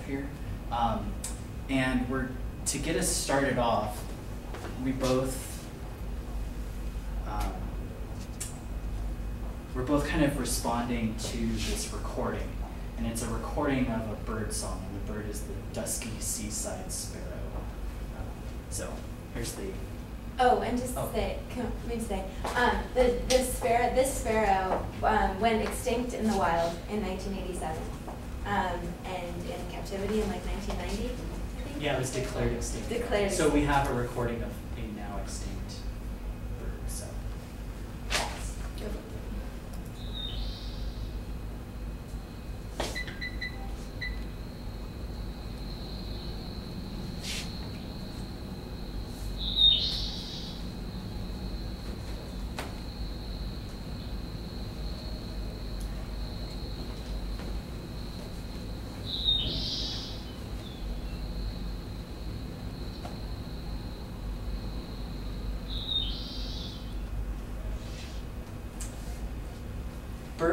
up here. Um, and we're to get us started off, we both um, we're both kind of responding to this recording, and it's a recording of a bird song, and the bird is the dusky seaside sparrow. So here's the Oh, and just Oh. say, me say, um, the, the sparrow, this sparrow, um, went extinct in the wild in nineteen eighty-seven. Um, and in captivity in like nineteen ninety, I think. yeah, it was declared extinct. Declared So we have a recording of a now extinct bird. So.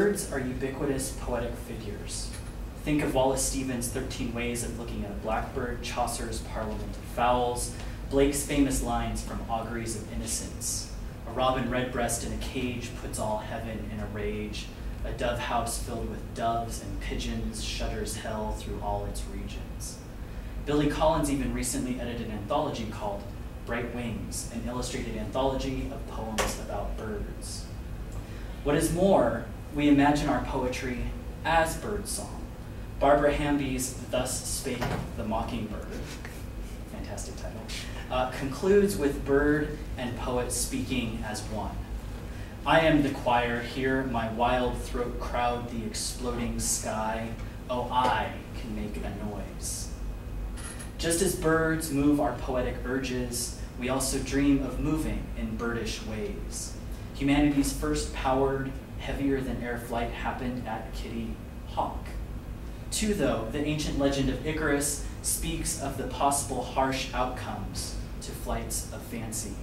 Birds are ubiquitous poetic figures. Think of Wallace Stevens' 13 Ways of Looking at a Blackbird, Chaucer's Parliament of Fowls, Blake's famous lines from Auguries of Innocence. A robin redbreast in a cage puts all heaven in a rage. A dove house filled with doves and pigeons shudders hell through all its regions. Billy Collins even recently edited an anthology called Bright Wings, an illustrated anthology of poems about birds. What is more, we imagine our poetry as birdsong. Barbara Hamby's Thus Spake the Mockingbird, fantastic title, uh, concludes with bird and poet speaking as one. I am the choir, here, my wild throat crowd the exploding sky. Oh, I can make a noise. Just as birds move our poetic urges, we also dream of moving in birdish ways. Humanity's first powered, heavier than air flight happened at Kitty Hawk. Two, though, the ancient legend of Icarus speaks of the possible harsh outcomes to flights of fancy.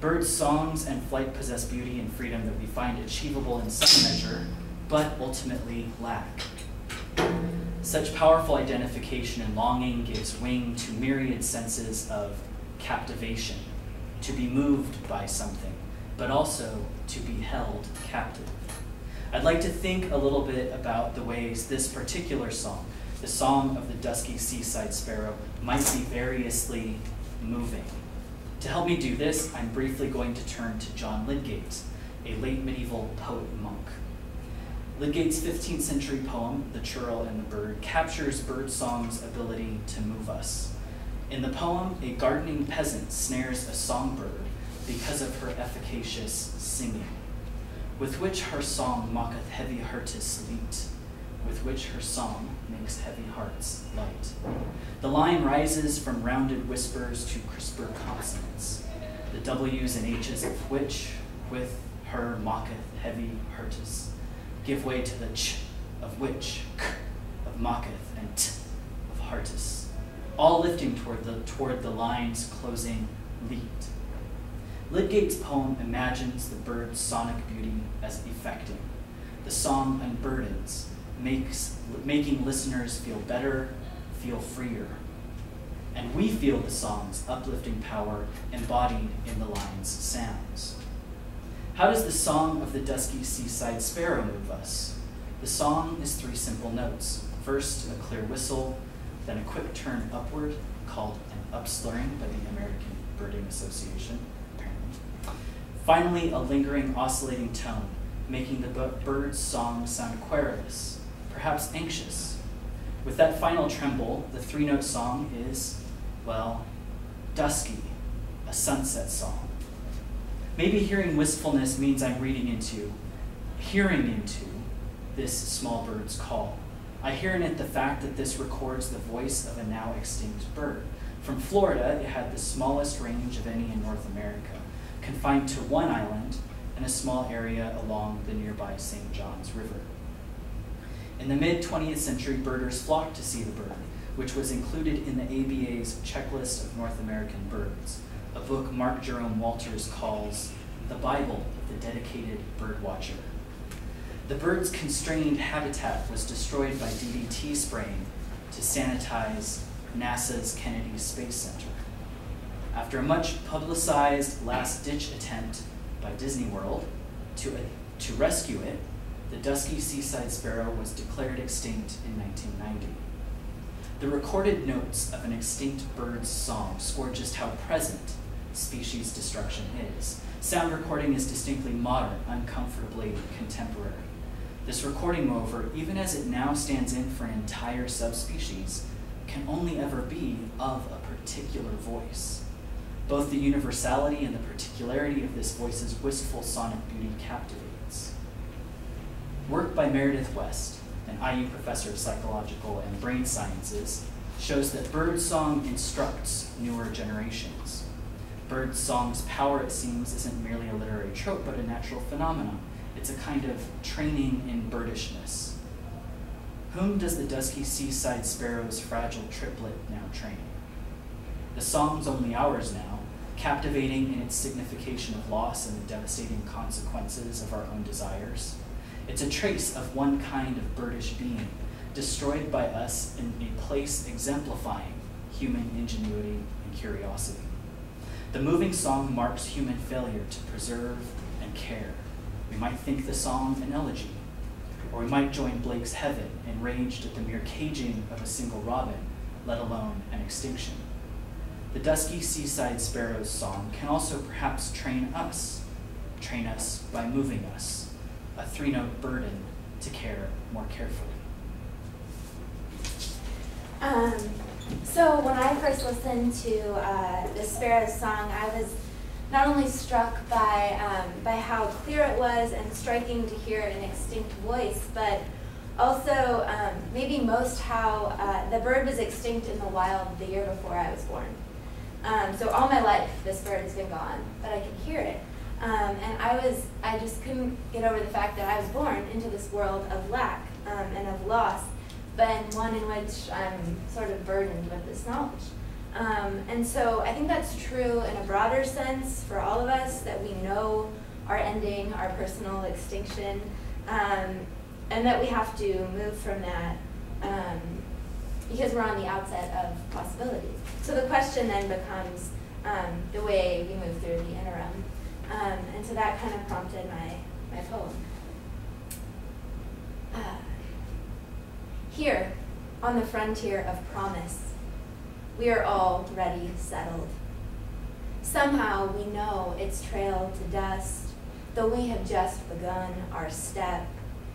Birds' songs and flight possess beauty and freedom that we find achievable in some measure, but ultimately lack. Such powerful identification and longing gives wing to myriad senses of captivation, to be moved by something, but also to be held captive. I'd like to think a little bit about the ways this particular song, the song of the dusky seaside sparrow, might be variously moving. To help me do this, I'm briefly going to turn to John Lydgate, a late medieval poet monk. Lydgate's 15th century poem, The Churl and the Bird, captures birdsong's ability to move us. In the poem, a gardening peasant snares a songbird because of her efficacious singing, with which her song mocketh heavy heartes leet, with which her song makes heavy hearts light. The line rises from rounded whispers to crisper consonants, the W's and H's of which, with her mocketh heavy heartes, give way to the ch of which, k of mocketh, and t of heartes, all lifting toward the, toward the line's closing leet. Lydgate's poem imagines the bird's sonic beauty as effecting. The song unburdens, makes, making listeners feel better, feel freer. And we feel the song's uplifting power embodied in the line's sounds. How does the song of the dusky seaside sparrow move us? The song is three simple notes. First, a clear whistle, then a quick turn upward, called an upslurring by the American Birding Association. Finally, a lingering, oscillating tone, making the bird's song sound querulous, perhaps anxious. With that final tremble, the three note song is, well, dusky, a sunset song. Maybe hearing wistfulness means I'm reading into, hearing into this small bird's call. I hear in it the fact that this records the voice of a now extinct bird. From Florida, it had the smallest range of any in North America, confined to one island and a small area along the nearby St. Johns River. In the mid 20th century, birders flocked to see the bird, which was included in the ABA's checklist of North American birds, a book Mark Jerome Walters calls the Bible of the dedicated birdwatcher. The bird's constrained habitat was destroyed by DDT spraying, to sanitize NASA's Kennedy Space Center. After a much publicized last ditch attempt by Disney World to, uh, to rescue it, the dusky seaside sparrow was declared extinct in 1990. The recorded notes of an extinct bird's song score just how present species destruction is. Sound recording is distinctly modern, uncomfortably contemporary. This recording, moreover, even as it now stands in for an entire subspecies, can only ever be of a particular voice. Both the universality and the particularity of this voice's wistful sonic beauty captivates. Work by Meredith West, an IU professor of psychological and brain sciences, shows that birdsong instructs newer generations. Birdsong's power, it seems, isn't merely a literary trope, but a natural phenomenon. It's a kind of training in birdishness. Whom does the dusky seaside sparrow's fragile triplet now train? The song's only ours now, captivating in its signification of loss and the devastating consequences of our own desires. It's a trace of one kind of birdish being, destroyed by us in a place exemplifying human ingenuity and curiosity. The moving song marks human failure to preserve and care. We might think the song an elegy, or we might join Blake's Heaven, enraged at the mere caging of a single robin, let alone an extinction. The dusky seaside sparrow's song can also perhaps train us, train us by moving us, a three note burden to care more carefully. Um, so when I first listened to uh, the Sparrow's song, I was not only struck by, um, by how clear it was and striking to hear an extinct voice, but also um, maybe most how uh, the bird was extinct in the wild the year before I was born. Um, so all my life, this bird has been gone, but I can hear it. Um, and I was, I just couldn't get over the fact that I was born into this world of lack um, and of loss, but one in which I'm sort of burdened with this knowledge. Um, and so I think that's true in a broader sense for all of us that we know our ending, our personal extinction, um, and that we have to move from that um, because we're on the outset of possibilities. So the question then becomes um, the way we move through the interim. Um, and so that kind of prompted my, my poem. Uh, here, on the frontier of promise, we are already settled. Somehow we know it's trailed to dust, though we have just begun our step,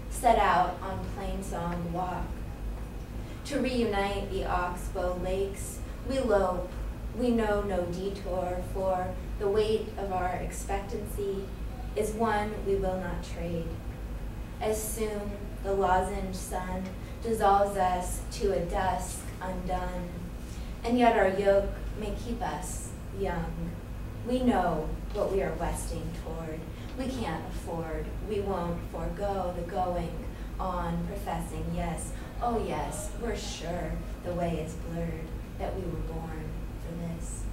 set out on Plainsong Walk. To reunite the Oxbow Lakes, we lope, we know no detour, for the weight of our expectancy is one we will not trade. As soon the lozenge sun dissolves us to a dusk undone, and yet our yoke may keep us young. We know what we are westing toward. We can't afford, we won't forego the going on, professing, yes, oh yes, we're sure the way it's blurred, that we were born for this.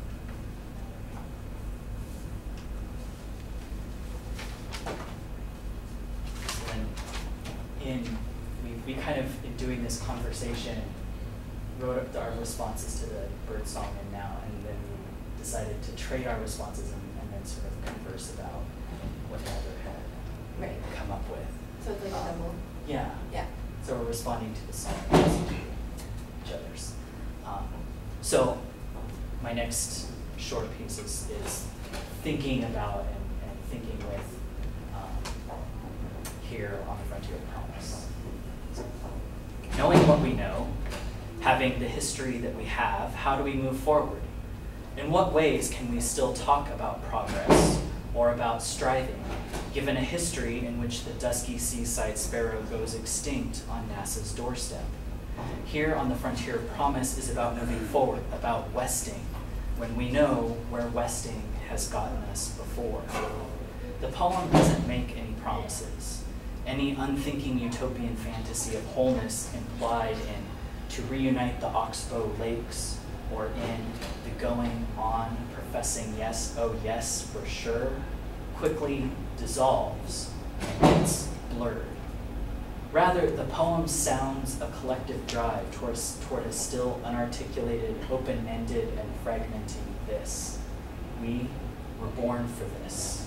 And in, we, we kind of, in doing this conversation, wrote up our responses to the bird song and now, and then we decided to trade our responses and, and then sort of converse about what the other had Right. come up with. So it's like a double. Yeah. Yeah. So we're responding to the to each other's. Um, so my next short piece is, is thinking about and, and thinking with um, here on the frontier of promise. Knowing what we know, having the history that we have, how do we move forward? In what ways can we still talk about progress or about striving, given a history in which the dusky seaside sparrow goes extinct on NASA's doorstep? Here on the frontier of promise is about moving forward, about westing, when we know where westing has gotten us before. The poem doesn't make any promises, any unthinking utopian fantasy of wholeness implied in to reunite the Oxbow Lakes or in the going on professing yes, oh yes, for sure, quickly dissolves and gets blurred. Rather, the poem sounds a collective drive towards, toward a still unarticulated, open ended, and fragmenting this. We were born for this.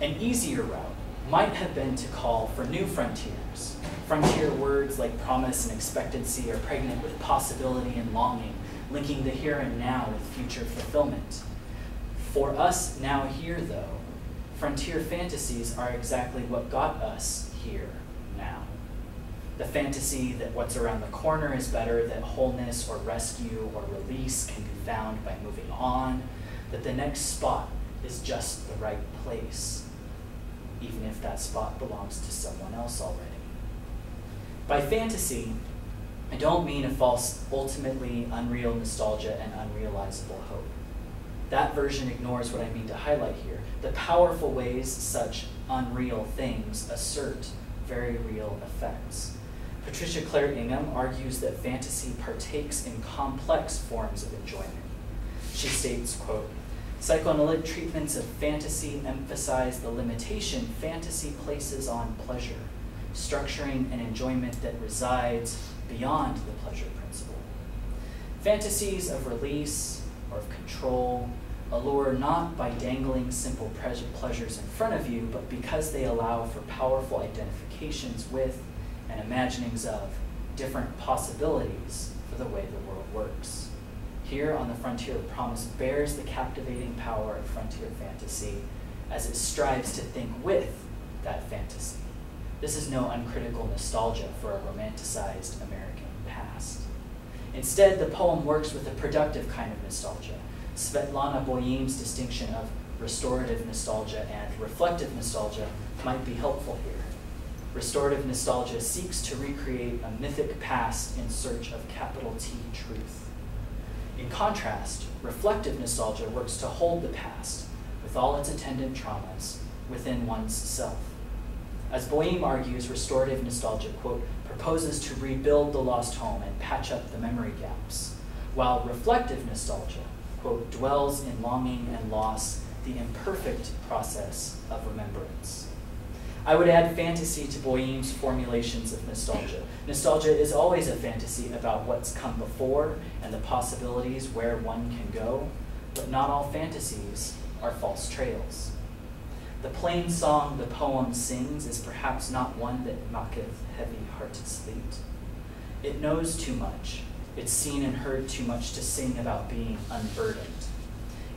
An easier route might have been to call for new frontiers. Frontier words like promise and expectancy are pregnant with possibility and longing, linking the here and now with future fulfillment. For us now here, though, frontier fantasies are exactly what got us here now. The fantasy that what's around the corner is better, that wholeness or rescue or release can be found by moving on, that the next spot is just the right place, even if that spot belongs to someone else already. By fantasy, I don't mean a false, ultimately unreal nostalgia and unrealizable hope. That version ignores what I mean to highlight here the powerful ways such unreal things assert very real effects. Patricia Clare Ingham argues that fantasy partakes in complex forms of enjoyment. She states, quote, Psychoanalytic treatments of fantasy emphasize the limitation fantasy places on pleasure, structuring an enjoyment that resides beyond the pleasure principle. Fantasies of release or of control allure not by dangling simple pleasures in front of you, but because they allow for powerful identifications with and imaginings of different possibilities for the way the world works. Here on the frontier of promise bears the captivating power of frontier fantasy as it strives to think with that fantasy. This is no uncritical nostalgia for a romanticized American past. Instead, the poem works with a productive kind of nostalgia, Svetlana Boym's distinction of restorative nostalgia and reflective nostalgia might be helpful here. Restorative nostalgia seeks to recreate a mythic past in search of capital T truth. In contrast, reflective nostalgia works to hold the past, with all its attendant traumas, within one's self. As Boym argues, restorative nostalgia, quote, proposes to rebuild the lost home and patch up the memory gaps, while reflective nostalgia quote, dwells in longing and loss, the imperfect process of remembrance. I would add fantasy to Boym's formulations of nostalgia. Nostalgia is always a fantasy about what's come before and the possibilities where one can go, but not all fantasies are false trails. The plain song the poem sings is perhaps not one that mocketh heavy-hearted sleep. It knows too much, it's seen and heard too much to sing about being unburdened.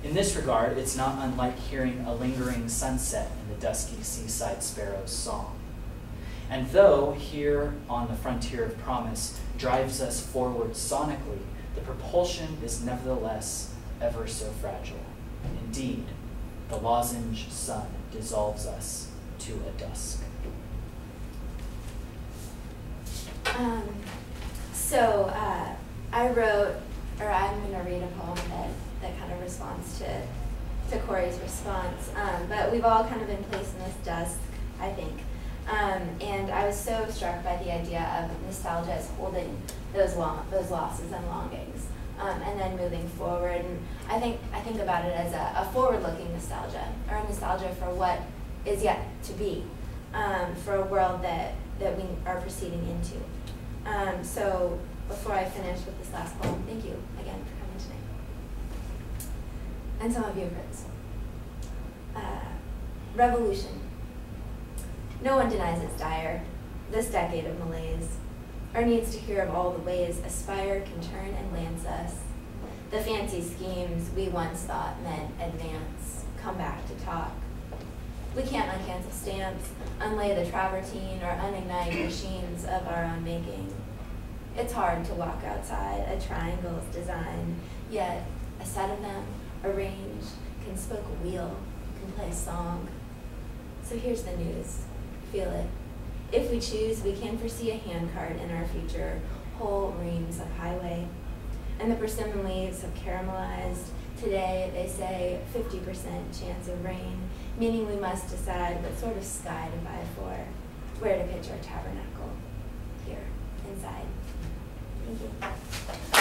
In this regard, it's not unlike hearing a lingering sunset in the dusky seaside sparrow's song. And though here on the frontier of promise drives us forward sonically, the propulsion is nevertheless ever so fragile. Indeed, the lozenge sun dissolves us to a dusk. Um, so, uh, I wrote, or I'm going to read a poem that, that kind of responds to, to Corey's response. Um, but we've all kind of been placed in this dusk, I think. Um, and I was so struck by the idea of nostalgia as holding those long, those losses and longings, um, and then moving forward. And I think I think about it as a, a forward-looking nostalgia, or a nostalgia for what is yet to be, um, for a world that that we are proceeding into. Um, so before I finish with this last poem, thank you again. And some of you have this Uh, revolution. No one denies its dire, this decade of malaise. Our needs to hear of all the ways aspire can turn and lance us. The fancy schemes we once thought meant advance come back to talk. We can't uncancel stamps, unlay the travertine, or unignite machines of our own making. It's hard to walk outside a triangle's design, yet a set of them, arranged, can spoke a wheel, can play a song. So here's the news. Feel it. If we choose, we can foresee a handcart in our future, whole reams of highway. And the persimmon leaves have caramelized. Today, they say 50% chance of rain, meaning we must decide what sort of sky to buy for, where to pitch our tabernacle, here, inside. Thank you.